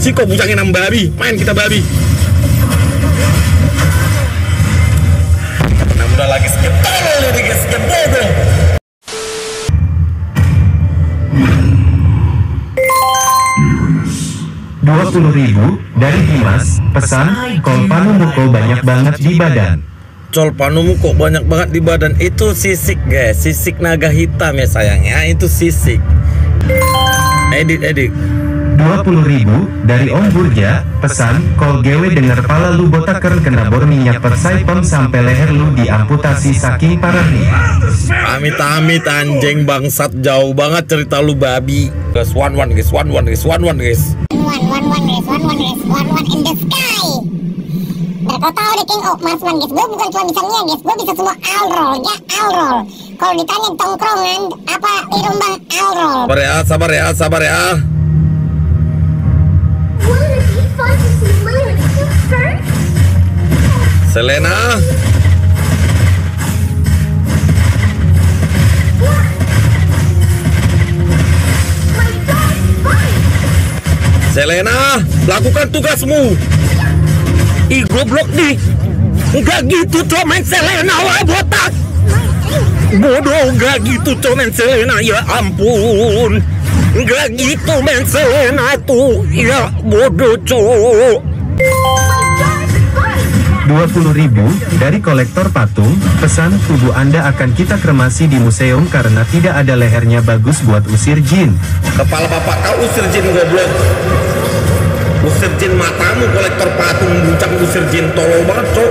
Si kok bucangin enam babi. Main kita babi. Nah, udah lagi guys, skip bodoh. Dua puluh ribu dari Dimas, pesan, kol Muko banyak banget di badan. Col panumu kok banyak banget di badan Itu sisik guys Sisik naga hitam ya sayangnya Itu sisik Edit edit Dua puluh ribu dari Om Burja, pesan, kol gewe denger pala lu botaker kena bor minyak persaipem sampai leher lu diamputasi saking parahnya. Amit amit anjing bangsat jauh banget cerita lu babi. Guys one one guys one one guys one one guys. One, one, one, guys. One, one, guys. One, one in the sky. Biar kau tahu deh King of Marksman, guys. Gue bukan cuma bisa niat, guys. Gue bisa semua all roll, ya all roll. Kalau ditanya tongkrongan, apa irung bang all roll. Sabar ya, sabar ya, sabar ya. Selena! Selena, lakukan tugasmu. Ih goblok nih. Enggak gitu comen Selena wah botak. Bodoh enggak gitu comen Selena ya ampun. Enggak gitu men Selena tuh. Ya bodoh cowok. Dua puluh ribu dari kolektor patung, pesan, tubuh Anda akan kita kremasi di museum karena tidak ada lehernya bagus buat usir jin. Kepala bapak kau usir jin goblok. Usir jin matamu kolektor patung bucang usir jin tolol banget cok.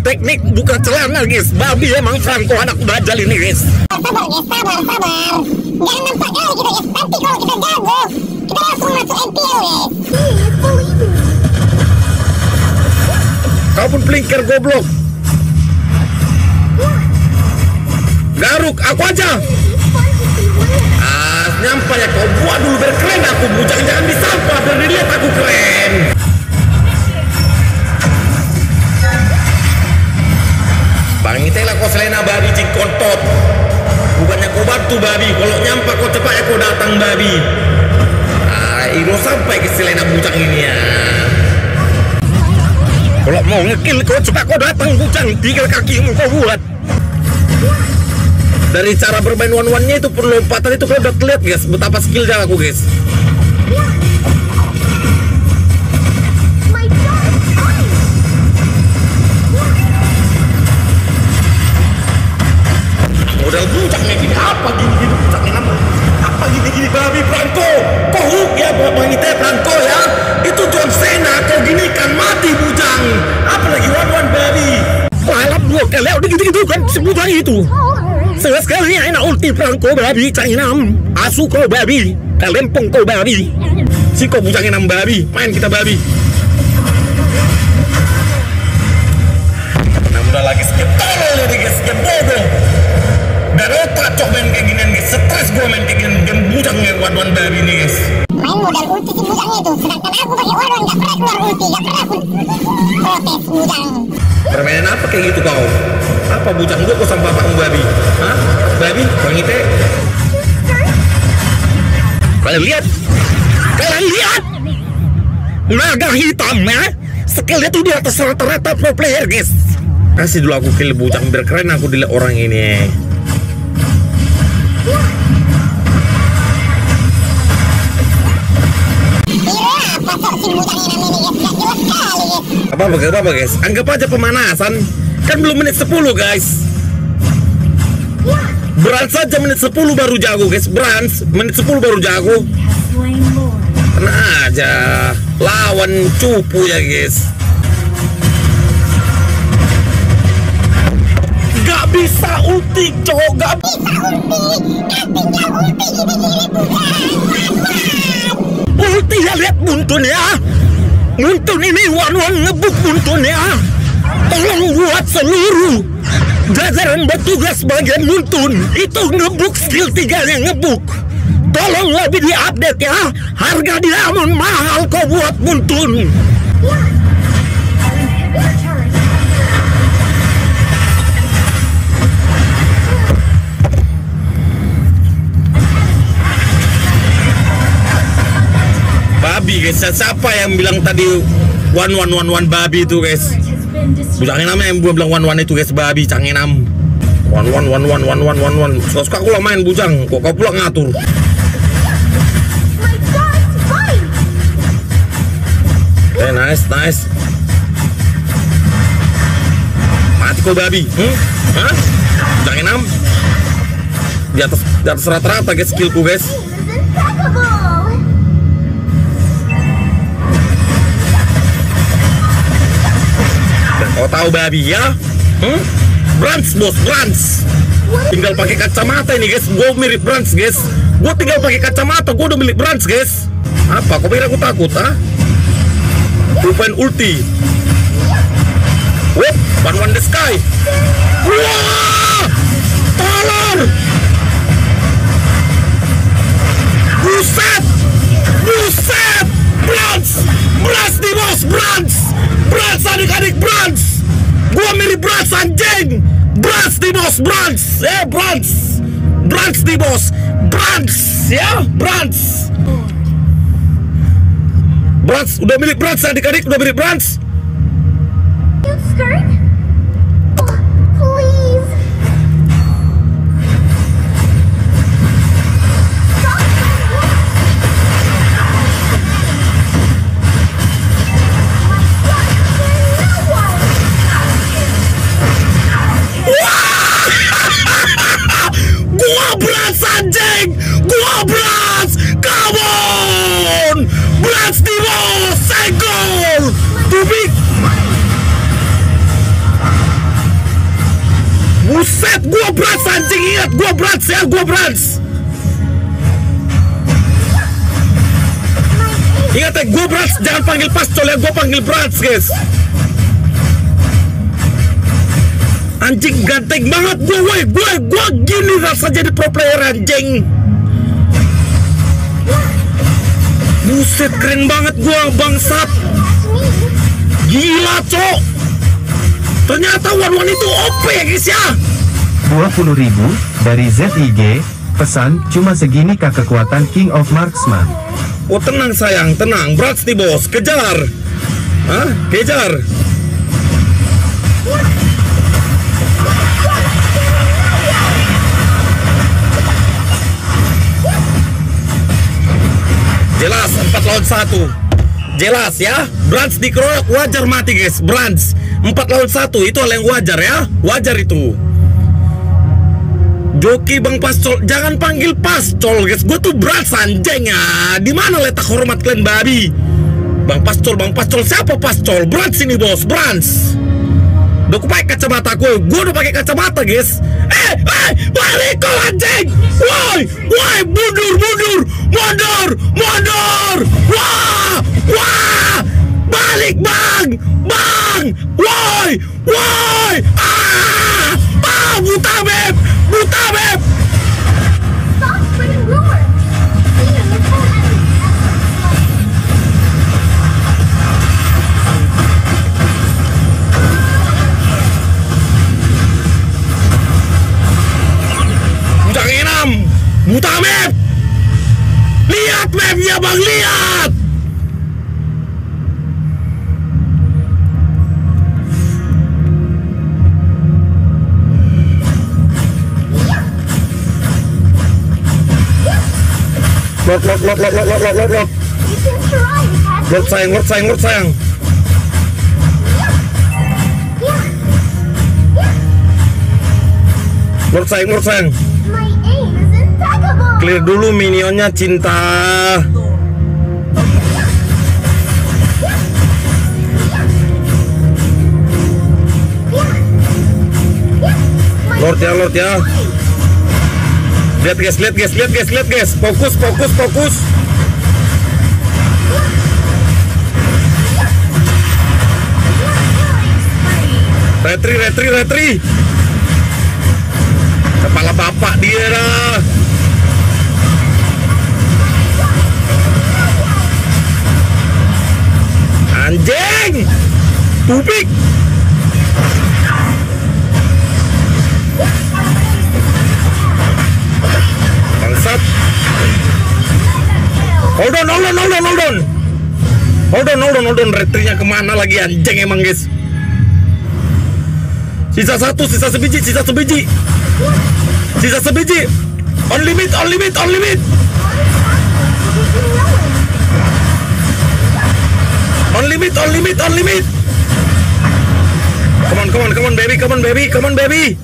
Teknik buka celana guys. Babi emang Franco anak bajal ini guys. Sabar, guys. Sabar, sabar. Jangan nampak kali kita, guys. Nanti kalau kita jago, kita langsung masuk MPL, guys. Kau pun pelinker goblok. Garuk, aku aja. Ah, nyampe ya kau buat dulu biar keren aku bujang jangan disampah biar dilihat aku keren. Bang itu lah kau selena babi cing kontot. Bukannya kau bantu babi, kalau nyampe kau cepat ya kau datang babi. Ah, Iro sampai ke selena bujang ini ya. Kalau mau ngekill kau cepat kau datang bujang, tiga kakimu kau buat dari cara bermain one one nya itu perlompatan itu kalau udah terlihat guys betapa skillnya aku guys modal bucaknya gini. Apa gini gini bucaknya nama apa? Gini gini? Babi kau hook ya wanita Franco ya. Itu John Cena kau gini kan mati bujang. Apalagi one one babi. Malam dua kali udah gitu gitu kan bujang itu. Sekali enak ulti Franco babi China asu kau babi kalempong kau babi. Si kau bujang enam babi main kita babi. Nah udah lagi skip. Tolol ini guys, skip bodoh Dan otak cok main kayak ginian guys, stres gue main kayak ginian Game bujang ya wan-wan babi ini guys Main modal ulti si bujangnya itu. Sedangkan aku pakai warung, gak pernah keluar ulti. Gak pernah aku protes bujang. Permainan apa kayak gitu kau? Apa bujang gue kok sama bapakmu babi? Hah? Babi? Bang Ite? Kalian lihat? Kalian lihat? Naga hitam ya? Skillnya tuh di atas rata-rata pro player guys Kasih dulu aku kill bujang biar keren aku dilihat orang ini guys. apa apa gak apa guys anggap aja pemanasan kan belum menit 10 guys Brans saja menit 10 baru jago guys Brans menit 10 baru jago Kena aja Lawan cupu ya guys Gak bisa ulti cowok Gak Bisa ulti. Gak tinggal ulti bujang. ulti ya lihat buntun ya Buntun ini wan wan ngebuk buntun ya Tolong buat seluruh Jajaran bertugas bagian nuntun itu ngebuk skill 3 nya ngebuk. Tolong lebih diupdate ya. Harga diamond mahal kau buat muntun. Babi guys, siapa yang bilang tadi one one one one babi itu guys? Bujangin nama yang bilang one one itu guys babi cangin nam. One one one one one one one one. Suka suka aku lah main bujang, kok kau pula ngatur. Eh nice nice. Mati kau babi, hmm? Hah? Bujangin nam. Di atas di atas rata-rata guys skillku guys. Kau tahu babi ya? Hmm? Brans bos, Brans. Tinggal pakai kacamata ini guys, gue mirip Brans guys. Gue tinggal pakai kacamata, gue udah milik Brans guys. Apa? Kau pikir aku takut, ah? Lupain ulti. Wop, one one the sky. Wah, tolong. Buset, buset, Brans, Brans di bos, Brans, Brans adik-adik Brans. Gomiri Brands and Jane. Brands the boss, Brands. Yeah, Brands. Brands the boss. Brands. Yeah, Brands. Brands, udah milik Brands adik-adik, udah milik Brands. Skirt. Buset, gua Brans anjing, ingat gua Brans ya, gua Brans. Ingat ya, gua Brans, jangan panggil Pascol ya, gua panggil Brans guys. Anjing ganteng banget gue, woi, gue, gue gini rasa jadi pro player anjing. Buset keren banget gue bangsat. Gila cok. Ternyata one one itu OP ya guys ya. 20.000 dari ZIG, pesan cuma segini kah kekuatan King of Marksman. Oh tenang sayang, tenang. Berat nih bos, kejar. Hah? Kejar. Jelas 4 lawan 1 Jelas ya Brands dikeroyok wajar mati guys Brands 4 lawan 1 itu hal yang wajar ya Wajar itu Joki Bang Pascol Jangan panggil Pascol guys. Gue tuh Brands anjing ya Di mana letak hormat kalian babi? Bang Pascol Bang Pascol Siapa Pascol Brands ini bos Brands Udah pakai kacamata gue Gue udah pakai kacamata guys. Eh eh Balik kau anjing! Woi Woi mundur mundur! Mundur Mundur! Wah Wah! Balik bang! Bang! Woi Woi! Ah Ah Buta beb brutal, Lord, Lord, Lord, You can try to catch Lord sayang, Lord sayang, Lord sayang. Lord sayang, Lord sayang. Clear dulu minionnya cinta. Lord ya, Lord ya. Lihat guys, lihat guys, lihat guys, lihat guys. Fokus, fokus, fokus. Retri, retri, retri. Kepala bapak dia dah. Anjing! Tubik! Bangsat! Hold on, hold on, hold on, hold on! Hold on, hold on, hold on. Retrinya ke mana lagi anjing emang guys? Sisa satu, sisa sebiji, sisa sebiji. Sisa sebiji. On limit, on limit, on limit. On limit, on limit, on limit. Come on, come on, come on, baby, come on, baby, come on, baby.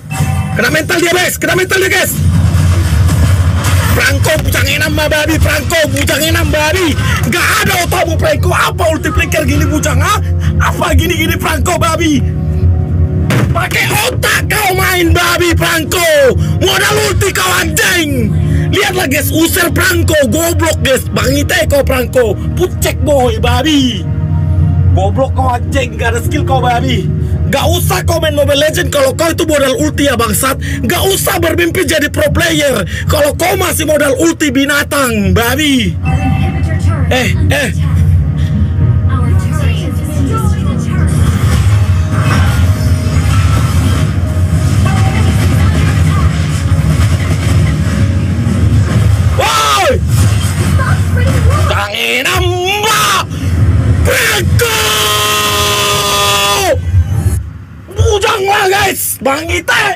Kena mental dia, guys. Kena mental dia, guys. Franco bujang enam mah babi. Franco bujang enam babi. Gak ada otakmu Franco. Apa multiplier gini bujang ha? Apa gini-gini Franco babi? Pakai otak kau main babi Franco. Modal ulti kau anjing. Lihatlah guys Usir Franco. Goblok guys. Bang Ite kau Franco. Pucek boy babi. Goblok kau anjing. Gak ada skill kau babi Gak usah komen Mobile Legend kalau kau itu modal ulti ya bangsat. Gak usah bermimpi jadi pro player Kalau kau masih modal ulti binatang babi. Eh, eh. Bujang lah guys Bang Ite